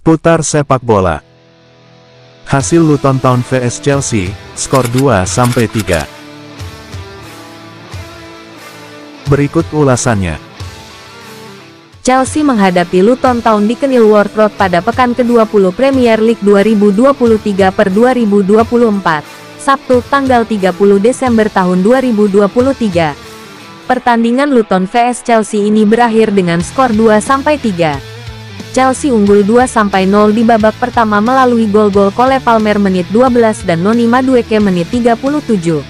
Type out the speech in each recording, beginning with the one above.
Seputar sepak bola. Hasil Luton Town vs Chelsea, skor 2-3. Berikut ulasannya. Chelsea menghadapi Luton Town di Kenilworth Road pada pekan ke-20 Premier League 2023 per 2024, Sabtu tanggal 30 Desember tahun 2023. Pertandingan Luton vs Chelsea ini berakhir dengan skor 2-3. Chelsea unggul 2-0 di babak pertama melalui gol-gol Cole Palmer menit 12 dan Noni Madueke menit 37.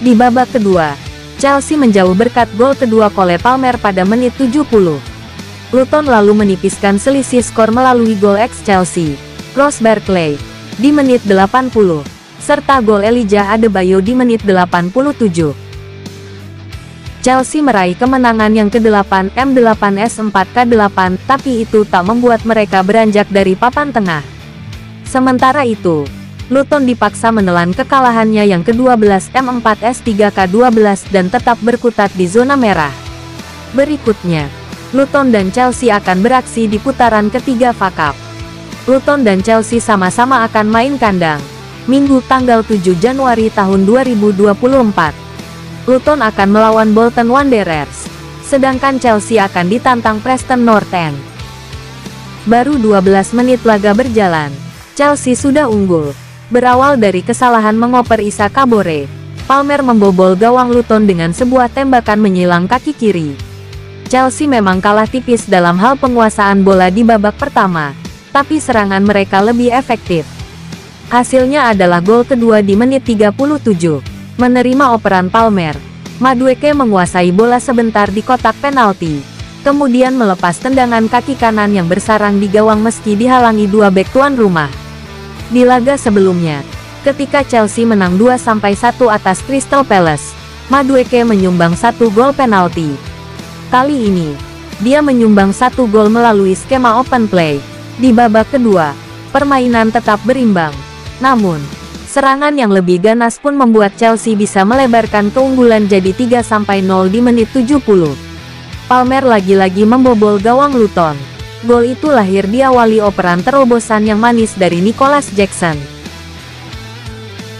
Di babak kedua, Chelsea menjauh berkat gol kedua Cole Palmer pada menit 70. Luton lalu menipiskan selisih skor melalui gol ex-Chelsea, Ross Barkley, di menit 80, serta gol Elijah Adebayo di menit 87. Chelsea meraih kemenangan yang ke-8 M8S4K8, tapi itu tak membuat mereka beranjak dari papan tengah. Sementara itu, Luton dipaksa menelan kekalahannya yang ke-12 M4S3K12 dan tetap berkutat di zona merah. Berikutnya, Luton dan Chelsea akan beraksi di putaran ketiga FA. Luton dan Chelsea sama-sama akan main kandang, Minggu tanggal 7 Januari tahun 2024. Luton akan melawan Bolton Wanderers, sedangkan Chelsea akan ditantang Preston North End. Baru 12 menit laga berjalan, Chelsea sudah unggul. Berawal dari kesalahan mengoper Isa Kabore, Palmer membobol gawang Luton dengan sebuah tembakan menyilang kaki kiri. Chelsea memang kalah tipis dalam hal penguasaan bola di babak pertama, tapi serangan mereka lebih efektif. Hasilnya adalah gol kedua di menit 37. Menerima operan Palmer, Madueke menguasai bola sebentar di kotak penalti. Kemudian melepas tendangan kaki kanan yang bersarang di gawang meski dihalangi dua bek tuan rumah. Di laga sebelumnya, ketika Chelsea menang 2-1 atas Crystal Palace, Madueke menyumbang satu gol penalti. Kali ini, dia menyumbang satu gol melalui skema open play. Di babak kedua, permainan tetap berimbang. Namun, Serangan yang lebih ganas pun membuat Chelsea bisa melebarkan keunggulan jadi 3-0 di menit 70. Palmer lagi-lagi membobol gawang Luton. Gol itu lahir diawali operan terobosan yang manis dari Nicholas Jackson.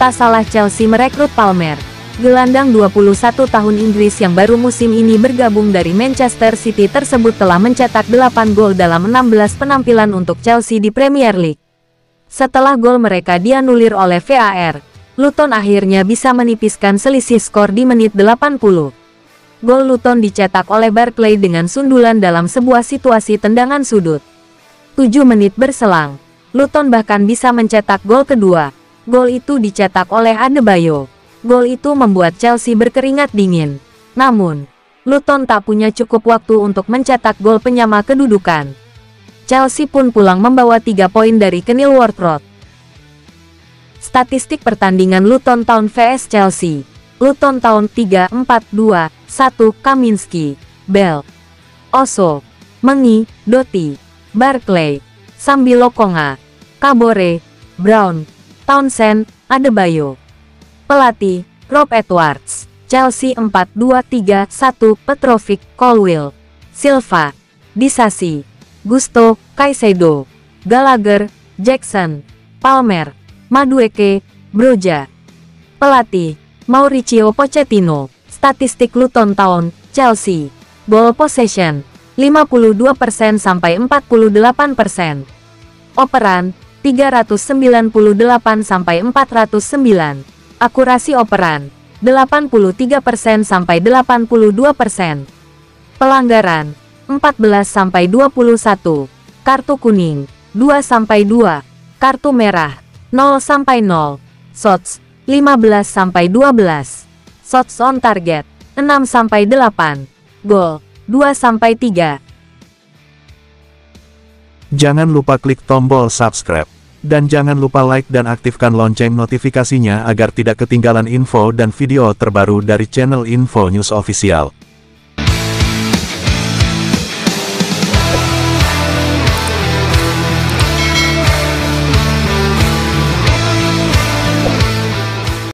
Tak salah Chelsea merekrut Palmer. Gelandang 21 tahun Inggris yang baru musim ini bergabung dari Manchester City tersebut telah mencetak 8 gol dalam 16 penampilan untuk Chelsea di Premier League. Setelah gol mereka dianulir oleh VAR, Luton akhirnya bisa menipiskan selisih skor di menit 80. Gol Luton dicetak oleh Barclay dengan sundulan dalam sebuah situasi tendangan sudut. 7 menit berselang, Luton bahkan bisa mencetak gol kedua. Gol itu dicetak oleh Adebayo. Gol itu membuat Chelsea berkeringat dingin. Namun, Luton tak punya cukup waktu untuk mencetak gol penyama kedudukan. Chelsea pun pulang membawa tiga poin dari Kenilworth Road. Statistik pertandingan Luton Town vs Chelsea. Luton Town 3-4-2-1 Kaminski, Bell, Oso, Mengi, Doti, Barclay, Sambilokonga, Kabore, Brown, Townsend, Adebayo. Pelatih, Rob Edwards. Chelsea 4-2-3-1 Petrovic, Colwill, Silva, Disasi. Gusto, Kaisedo, Gallagher, Jackson, Palmer, Madueke, Broja. Pelatih, Mauricio Pochettino. Statistik Luton Town, Chelsea. Ball possession, 52% sampai 48%. Operan, 398 sampai 409. Akurasi operan, 83% sampai 82%. Pelanggaran, 14-21. Kartu kuning, 2-2. Kartu merah, 0-0. Shots, 15-12. Shots on target, 6-8. Gol, 2-3. Jangan lupa klik tombol subscribe. Dan jangan lupa like dan aktifkan lonceng notifikasinya agar tidak ketinggalan info dan video terbaru dari channel Info News Official.